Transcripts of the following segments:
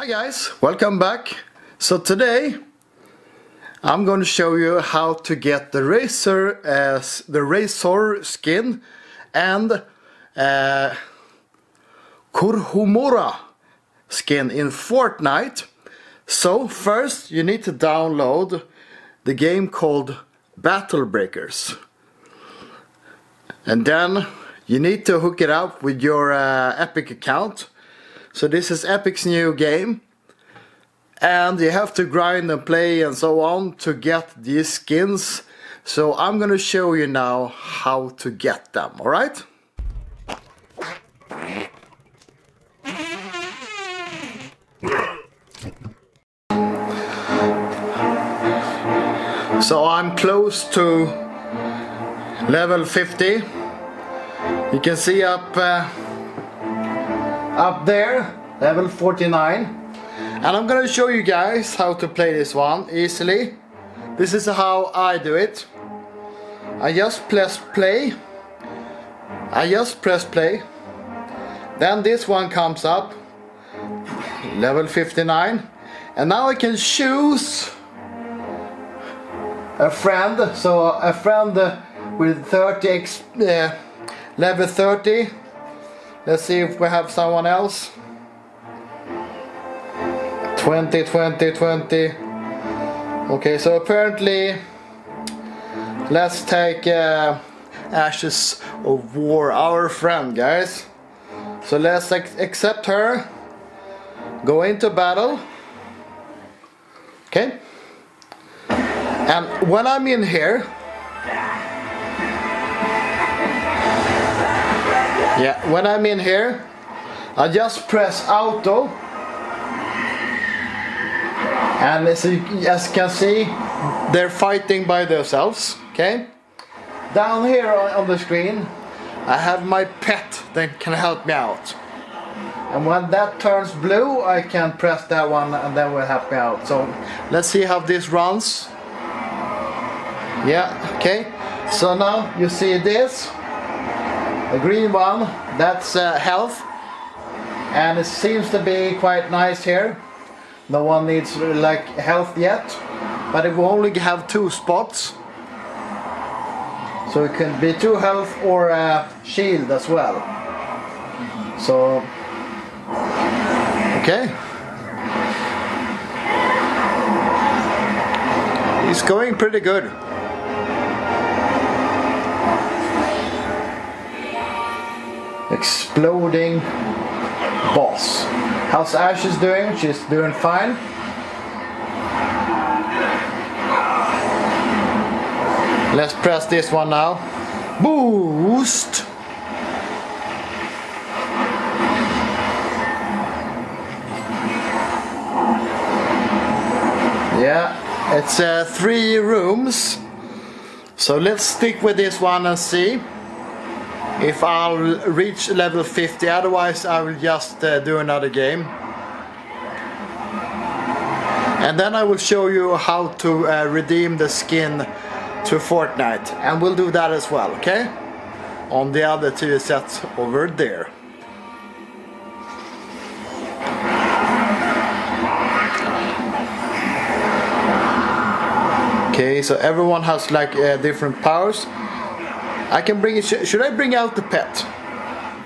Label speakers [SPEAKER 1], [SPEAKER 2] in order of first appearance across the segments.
[SPEAKER 1] Hi guys, welcome back. So today I'm going to show you how to get the Razor as the Razor skin and uh, Kurohomura skin in Fortnite. So first you need to download the game called Battle Breakers. And then you need to hook it up with your uh, Epic account. So this is Epic's new game. And you have to grind and play and so on to get these skins. So I'm gonna show you now how to get them, alright? So I'm close to level 50 you can see up uh, up there level 49 and I'm gonna show you guys how to play this one easily. This is how I do it. I just press play. I just press play. Then this one comes up level 59 and now I can choose a friend. So a friend with 30 uh, level 30 let's see if we have someone else. 20 20 20 okay so apparently let's take uh, ashes of war our friend guys. So let's accept her. Go into battle. Okay. And when I'm in here Yeah, when I'm in here, I just press auto. And as you, can see, they're fighting by themselves, okay? Down here on the screen, I have my pet that can help me out. And when that turns blue, I can press that one and then will help me out. So let's see how this runs. Yeah, okay. So now you see this. The green one, that's uh, health. And it seems to be quite nice here. No one needs like health yet. But it will only have two spots. So it can be two health or a shield as well. So, okay. It's going pretty good. Exploding boss. How's Ashes doing? She's doing fine. Let's press this one now. Boost! Yeah, it's uh, three rooms. So let's stick with this one and see if I'll reach level 50 otherwise I will just uh, do another game. And then I will show you how to uh, redeem the skin to Fortnite. And we'll do that as well okay? On the other two sets over there. Okay so everyone has like uh, different powers I can bring it. Should I bring out the pet?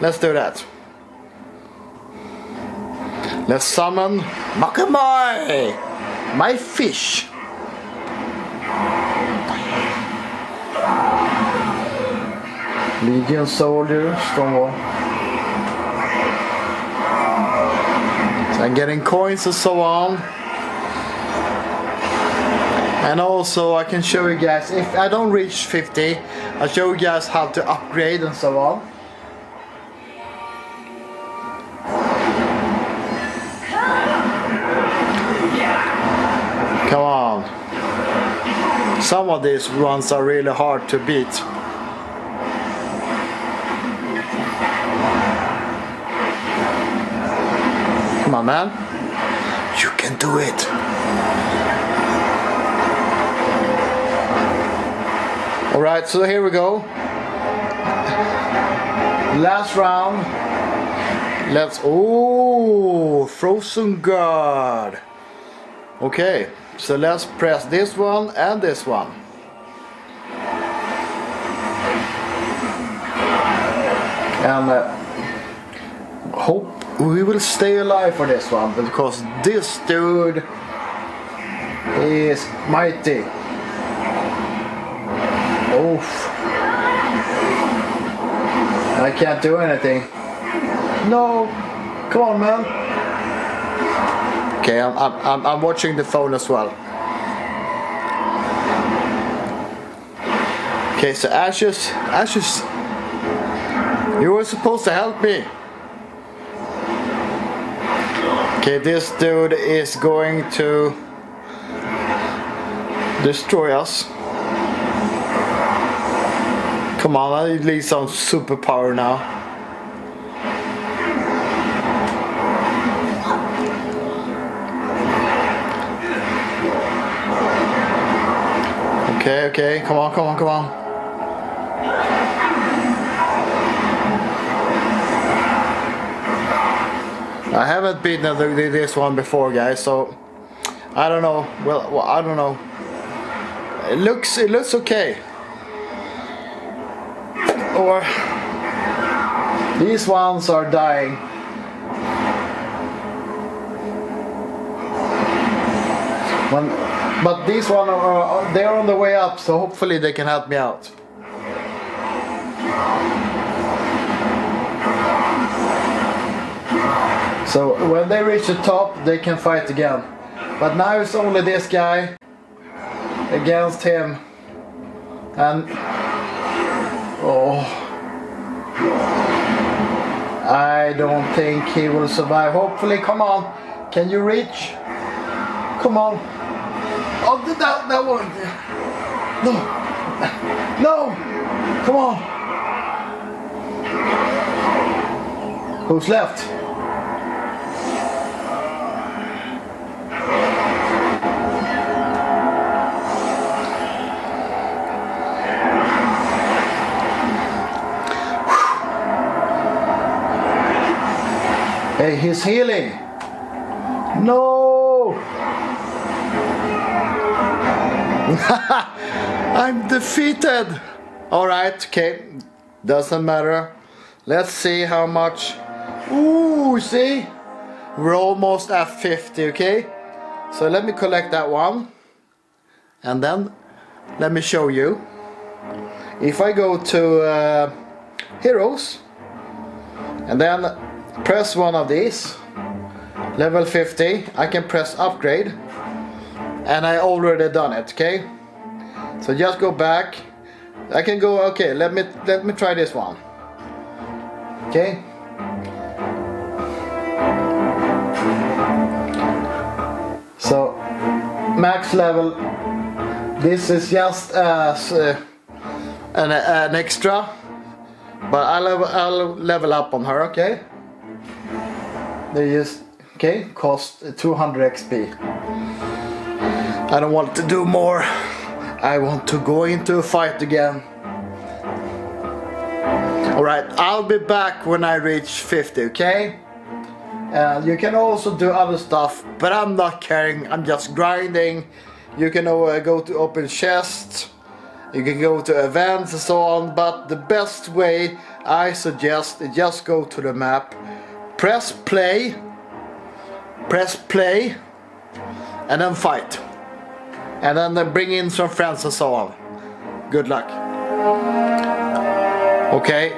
[SPEAKER 1] Let's do that. Let's summon Makamai, my fish. Legion soldier, stronghold. So I'm getting coins and so on. And also I can show you guys, if I don't reach 50, I'll show you guys how to upgrade and so on. Come on. Some of these ones are really hard to beat. Come on man. You can do it. Alright, so here we go. Last round. Let's. Oh, frozen guard. Okay, so let's press this one and this one. And uh, hope we will stay alive for this one because this dude is mighty. Oof. I can't do anything. No. Come on, man. Okay, I'm, I'm, I'm watching the phone as well. Okay, so Ashes, Ashes, you were supposed to help me. Okay, this dude is going to destroy us. Come on, I need some superpower now. Okay, okay, come on, come on, come on. I haven't beaten this one before, guys, so I don't know. Well, well, I don't know. It looks, it looks okay. Or these ones are dying. When but these one are they're on the way up, so hopefully they can help me out. So when they reach the top, they can fight again. But now it's only this guy against him. And oh, I don't think he will survive. Hopefully, come on. Can you reach? Come on. Oh, that, that one. No. No. Come on. Who's left? Hey, he's healing. No. I'm defeated. All right, okay, doesn't matter. Let's see how much. Ooh, see? We're almost at 50, okay? So let me collect that one. And then let me show you. If I go to uh, Heroes and then press one of these, level 50, I can press upgrade. And I already done it okay? So just go back. I can go okay let me let me try this one. Okay? So max level. This is just as uh, an, an extra. But I'll I'll level up on her okay they just okay cost 200 XP I don't want to do more. I want to go into a fight again. Alright, I'll be back when I reach 50, okay? You can also do other stuff, but I'm not caring. I'm just grinding. You can uh, go to open chests. You can go to events and so on. But the best way I suggest is just go to the map. Press play. Press play. And then fight and then bring in some friends and so on. Good luck. Okay.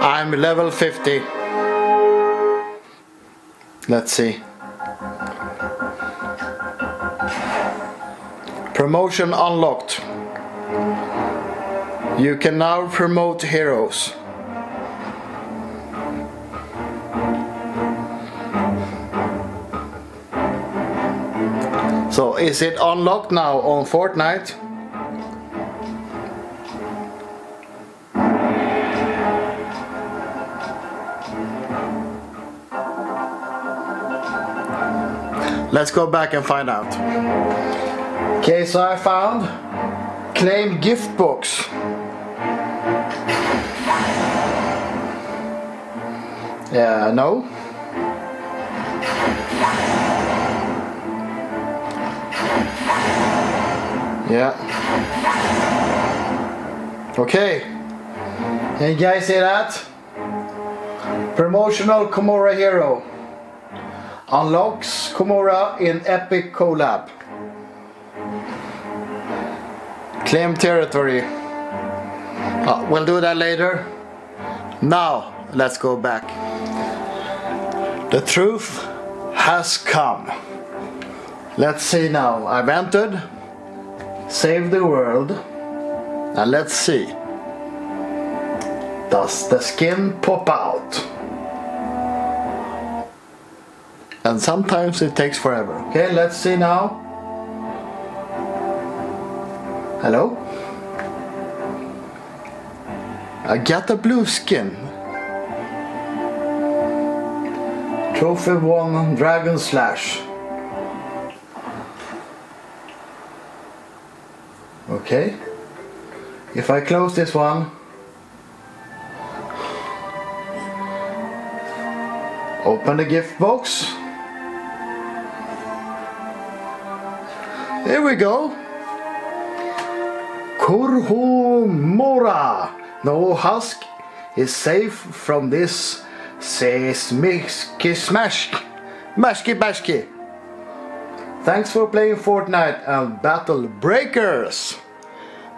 [SPEAKER 1] I'm level 50. Let's see. Promotion unlocked. You can now promote heroes. So is it unlocked now on Fortnite? Let's go back and find out. Okay, so I found claim gift box. Yeah, no. Yeah. Okay. You guys see that? Promotional Komora Hero. Unlocks Komora in Epic Collab. Claim territory. Uh, we'll do that later. Now, let's go back. The truth has come. Let's see now. I've entered. Save the world. And let's see. Does the skin pop out? And sometimes it takes forever. Okay, let's see now. Hello? I got a blue skin. Trophy 1 Dragon Slash. Okay. If I close this one. Open the gift box. There we go. Kurohomura. No husk is safe from this seismiski smash Mashki bashki. Thanks for playing Fortnite and Battle Breakers.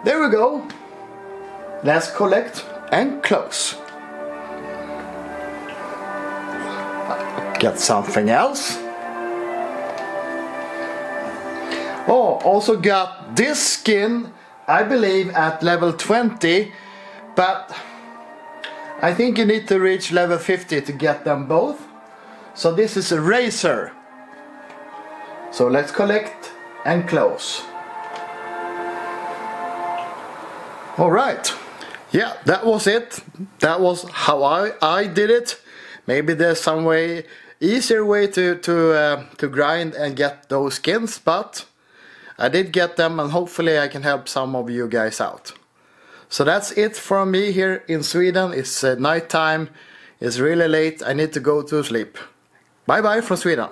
[SPEAKER 1] There we go. Let's collect and close. Get something else. Oh, also got this skin, I believe at level 20, but I think you need to reach level 50 to get them both. So this is a Razor. So let's collect and close. Alright. Yeah, that was it. That was how I, I did it. Maybe there's some way easier way to to uh, to grind and get those skins, but I did get them and hopefully I can help some of you guys out. So that's it from me here in Sweden. It's uh, night time. It's really late. I need to go to sleep. Bye bye from Sweden.